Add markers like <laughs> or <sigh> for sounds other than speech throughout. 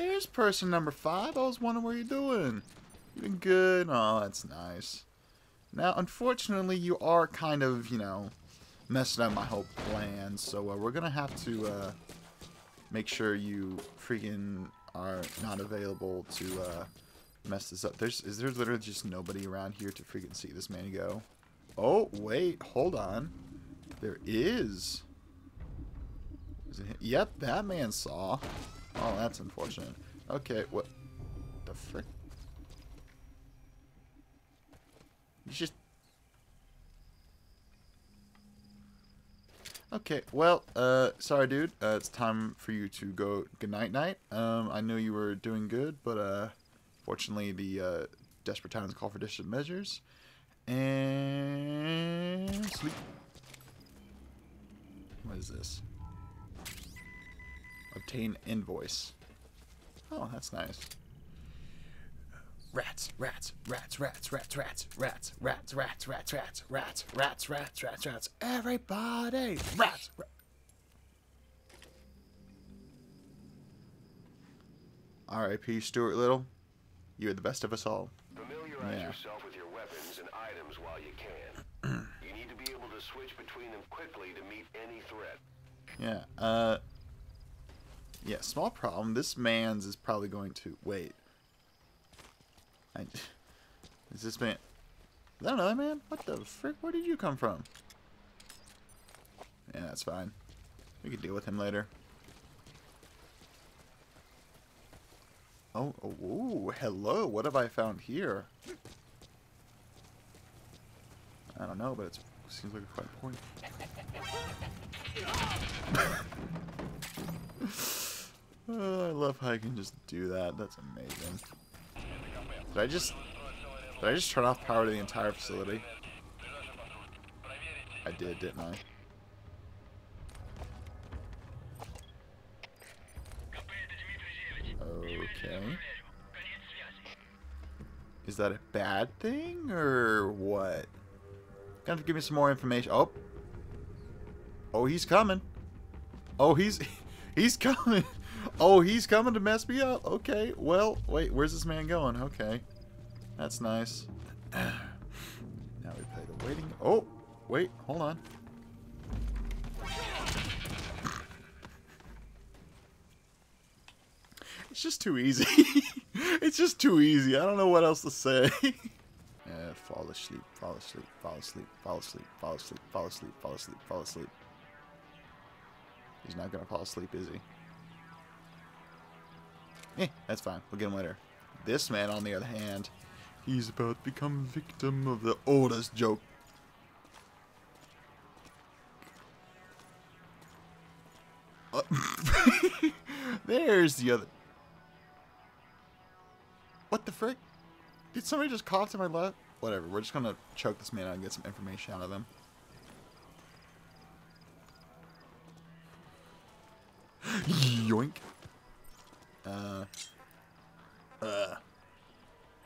there's person number five. I was wondering what you're doing. You doing good? Oh, that's nice. Now, unfortunately, you are kind of, you know, messing up my whole plan. So uh, we're gonna have to uh, make sure you freaking are not available to uh, mess this up. There's is there literally just nobody around here to freaking see this man go? Oh wait, hold on. There is. is yep, that man saw. Oh, that's unfortunate. Okay, what the frick? Just Okay, well, uh, sorry, dude. Uh, it's time for you to go good night. Um, I knew you were doing good, but uh, fortunately, the uh, desperate times call for desperate measures. And sleep. What is this? Obtain invoice. Oh, that's nice. Rats, rats, rats, rats, rats, rats, rats, rats, rats, rats, rats, rats, rats, rats, rats, rats, everybody, rats. R.I.P. Stuart Little. You're the best of us all. Familiarize yeah. yourself with your weapons and items while you can. you need to be able to switch between them quickly to meet any threat. Yeah. Uh. Yeah. Small problem. This man's is probably going to wait. I, is this man... Is that another man? What the frick? Where did you come from? Yeah, that's fine. We can deal with him later. Oh, oh, ooh, hello. What have I found here? I don't know, but it seems like a quite point. <laughs> <laughs> oh, I love how I can just do that. That's amazing. Did I just... Did I just turn off power to the entire facility? I did, didn't I? Okay. Is that a bad thing, or what? Gonna give me some more information. Oh. Oh, he's coming. Oh, he's... <laughs> He's coming. Oh, he's coming to mess me up. Okay, well, wait, where's this man going? Okay, that's nice. <sighs> now we play the waiting. Oh, wait, hold on. <sighs> It's just too easy. <laughs> it's just too easy. I don't know what else to say. <laughs> yeah, fall asleep, fall asleep, fall asleep, fall asleep, fall asleep, fall asleep, fall asleep, fall asleep. He's not gonna fall asleep, is he? Eh, that's fine. We'll get him later. This man, on the other hand, he's about to become victim of the oldest joke. Uh, <laughs> there's the other. What the frick? Did somebody just cough to my left? Whatever, we're just gonna choke this man out and get some information out of him. <gasps> Yoink. Uh. Uh.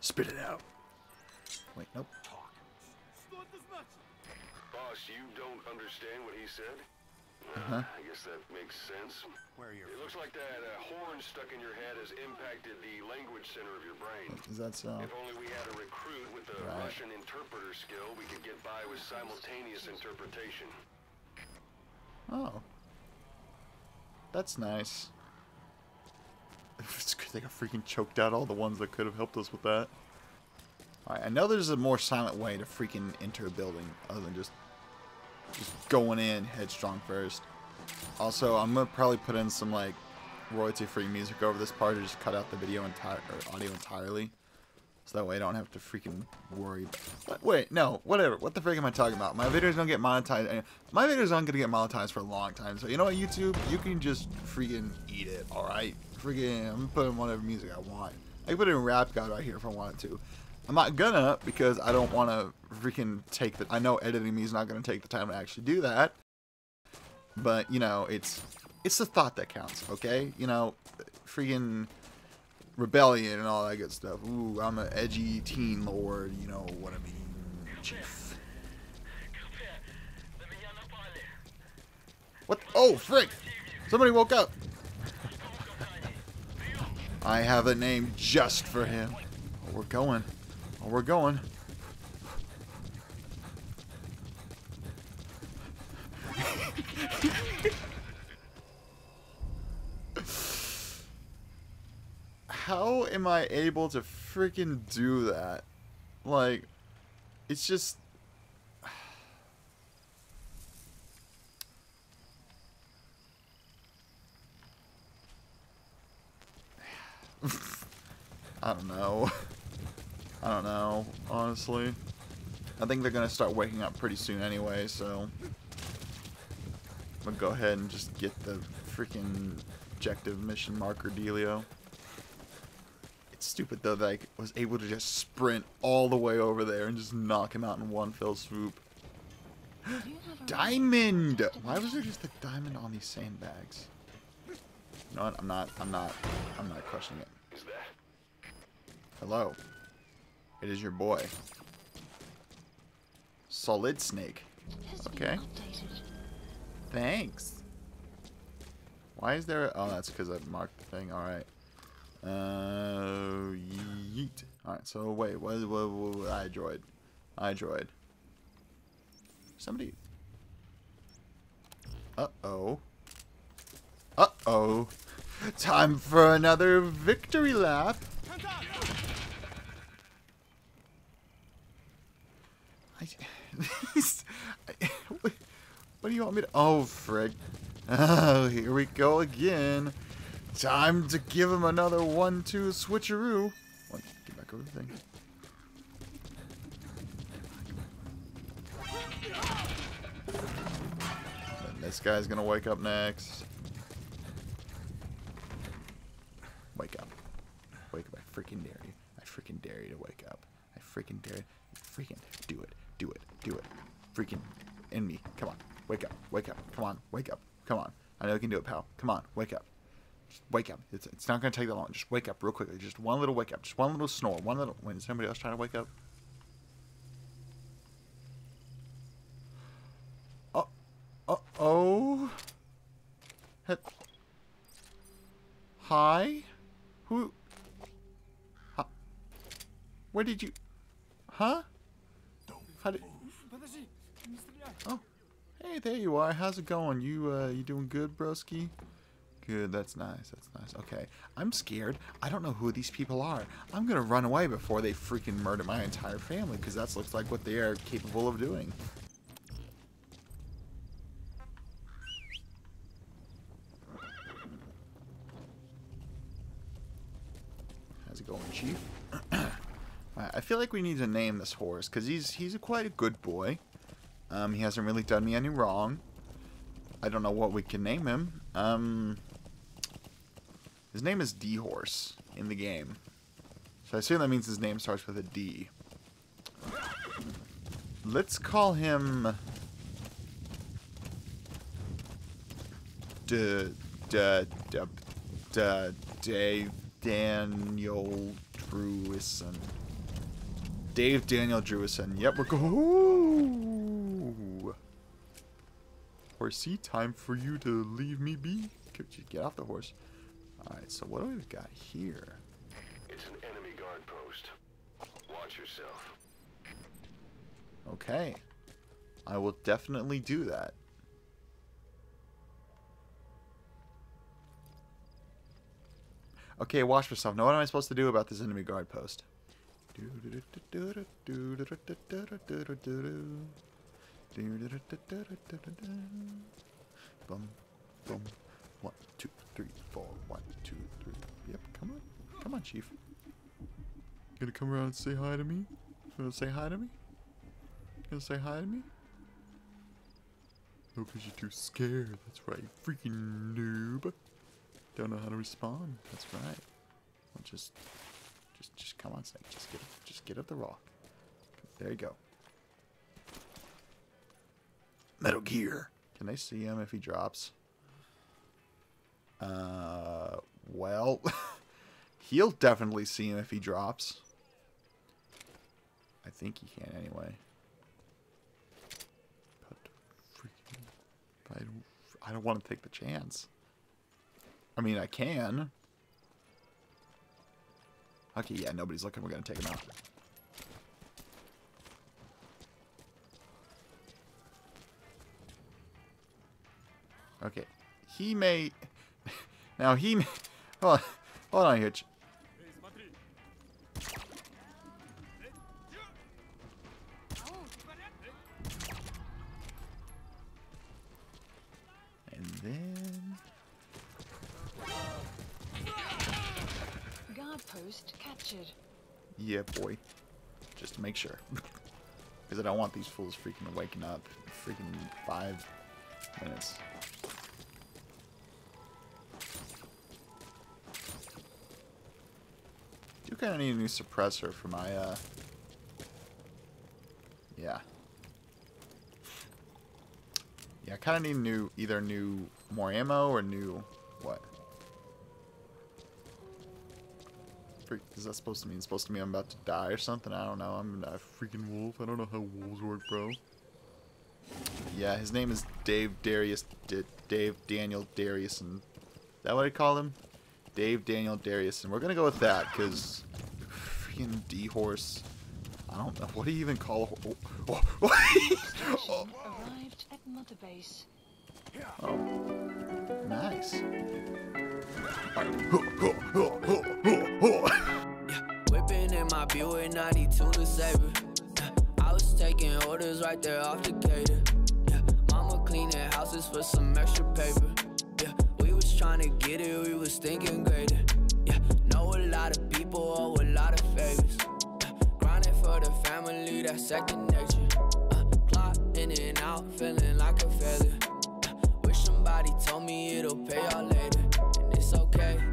Spit it out. Wait, nope. Talk. Boss, you don't understand what he said? Uh -huh. I guess that makes sense. Where are you? It looks like that uh, horn stuck in your head has impacted the language center of your brain. Is that so? If only we had a recruit with the right. Russian interpreter skill, we could get by with simultaneous interpretation. Oh. That's nice. <laughs> It's good they got freaking choked out all the ones that could have helped us with that. Alright, I know there's a more silent way to freaking enter a building other than just just going in headstrong first. Also, I'm gonna probably put in some like royalty-free music over this part to just cut out the video entire or audio entirely. So that way I don't have to freaking worry. But wait, no, whatever. What the freak am I talking about? My video's don't get monetized. Eh, my video's aren't gonna get monetized for a long time. So you know what, YouTube? You can just freaking eat it, alright? Freaking, I'm putting whatever music I want. I can put in Rap God right here if I wanted to. I'm not gonna because I don't want to freaking take the. I know editing me is not gonna take the time to actually do that. But you know, it's it's the thought that counts, okay? You know, freaking rebellion and all that good stuff. Ooh, I'm an edgy teen lord, you know what I mean, chief. What? Oh, frick! Somebody woke up. I have a name just for him. Oh, we're going. Oh, we're going. How am I able to freaking do that? Like, it's just. I don't know. I don't know, honestly. I think they're going to start waking up pretty soon anyway, so... I'm going to go ahead and just get the freaking objective mission marker dealio. It's stupid, though, that I was able to just sprint all the way over there and just knock him out in one fell swoop. <gasps> diamond! Why was there just a diamond on these sandbags? You know what? I'm not, I'm not, I'm not crushing it. Is that? Hello. It is your boy. Solid Snake. Okay. Thanks. Why is there... Oh, that's because I marked the thing. Alright. Uh, yeet. Alright, so wait. What, what, what, what, iDroid. I droid. Somebody... Uh-oh. Uh-oh. Time for another victory lap. <laughs> what do you want me to... Oh, frig. Oh, here we go again. Time to give him another one-two switcheroo. One, get back over the thing. This guy's gonna wake up next. Wake up. Wake up. I freaking dare you. I freaking dare you to wake up. I freaking dare you. Freaking do it. Do it. Do it. Freaking in me. Come on. Wake up. Wake up. Come on. Wake up. Come on. I know you can do it, pal. Come on. Wake up. Just wake up. It's, it's not going to take that long. Just wake up real quickly. Just one little wake up. Just one little snore. One little... Wait, is somebody else trying to wake up? Oh. Uh-oh. Hi? Who... Huh? Where did you... Huh? How. Oh. Hey, there you are. How's it going? You, uh, you doing good, broski? Good, that's nice, that's nice. Okay, I'm scared. I don't know who these people are. I'm gonna run away before they freaking murder my entire family, because that looks like what they are capable of doing. How's it going, Chief? I feel like we need to name this horse, because he's, he's a quite a good boy. Um, he hasn't really done me any wrong. I don't know what we can name him. Um, his name is D-Horse in the game. So I assume that means his name starts with a D. Let's call him... D... D... D... D... Dave Daniel Drewison. Dave Daniel Drewison. Yep, we're going. Horsey, time for you to leave me be. Could you get off the horse? Alright, so what do we got here? It's an enemy guard post. Watch yourself. Okay. I will definitely do that. Okay, watch yourself. Now what am I supposed to do about this enemy guard post? Boom, boom. One, two, three, four. One, two, three. Yep, come on. Come on, Chief. Gonna come around and say hi to me? Gonna say hi to me? Gonna say hi to me? Oh, no, because you're too scared. That's right, freaking noob. Don't know how to respond. That's right. Well, just, just, just come on, Snake. Just get, just get up the rock. There you go. Metal Gear. Can they see him if he drops? Uh, well, <laughs> he'll definitely see him if he drops. I think he can anyway. But freaking, I don't, I don't want to take the chance. I mean, I can. Okay, yeah, nobody's looking. We're gonna take him out. Okay, he may. <laughs> Now he may. <laughs> Hold on, hold on here. Guard post captured. Yeah, boy. Just to make sure. <laughs> Because I don't want these fools freaking waking up in freaking five minutes. Do kind of need a new suppressor for my, uh... Yeah. Yeah, I kind of need new, either new, more ammo or new, what? Freak, is that supposed to mean? It's supposed to mean I'm about to die or something? I don't know. I'm a freaking wolf. I don't know how wolves work, bro. Yeah, his name is Dave Darius. D Dave Daniel Darius. And is that what I call him? Dave Daniel Darius. And we're going to go with that because freaking D Horse. I don't know. What do you even call a. Oh, oh, <laughs> Arrived at Mother Base. oh. Nice. Whipping in my Buick 92 to save it. I was taking orders right there off the cater. Yeah, mama cleaning houses for some extra paper. Yeah, we was trying to get it, we was thinking greater. Yeah, know a lot of people, owe a lot of favors. Yeah, grinding for the family, that's second nature. Uh, in and out, feeling like a. Uh, wish somebody told me it'll pay out later. And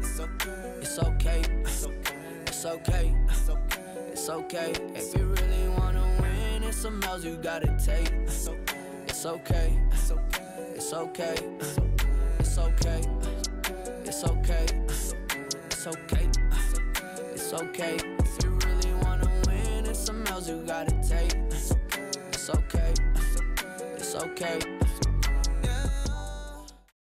it's okay, it's okay, it's okay. It's okay. It's okay. It's okay. If you really wanna win, it's some L's you gotta take. It's okay. It's okay. It's okay. It's okay. It's okay. It's okay. It's okay. If you really wanna win, it's some L's you gotta take. It's okay. It's okay. It's okay.